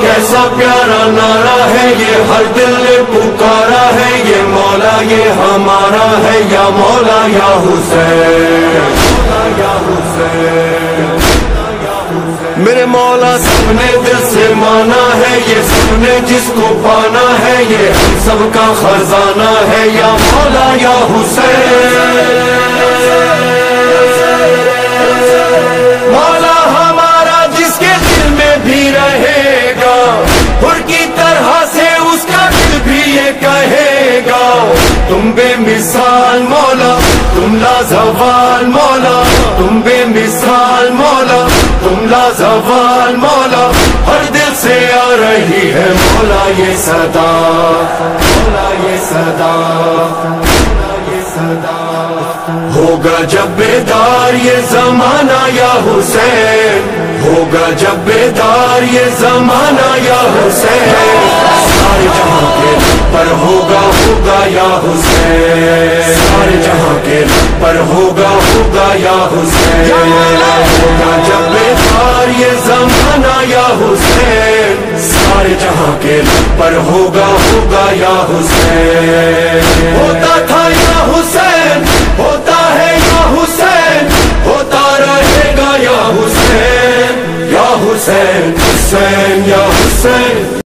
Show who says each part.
Speaker 1: सा प्यारा नारा है ये, हर दिल ने पुकारा है ये, मौला ये हमारा है, या मौला या हुसैन या हुसैन। मेरे मौला सबने दिल से माना है, ये सबने जिसको पाना है, ये सबका खजाना है, या मौला या हुसैन। तुम बेमिसाल मौला, तुम लाजवाल मौला, तुम बेमिसाल मौला, तुम लाजवाल मौला, हर दिल से आ रही है मौला ये सदा, मौला ये सदा होगा जब बेदार ये जमाना या हुसैन, होगा जब बेदार ये जमाना या हुसैन। सारे जहाँ के या हुसैन। सारे जहाँ के पर होगा होगा या हुसैन। होगा जब बेदार ये जमाना या हुसैन। सारे जहाँ के पर होगा होगा या हुसैन। होता था या हुसैन होता है या हुसैन। होता रहेगा या हुसैन। या हुसैन हुसैन या हुसैन।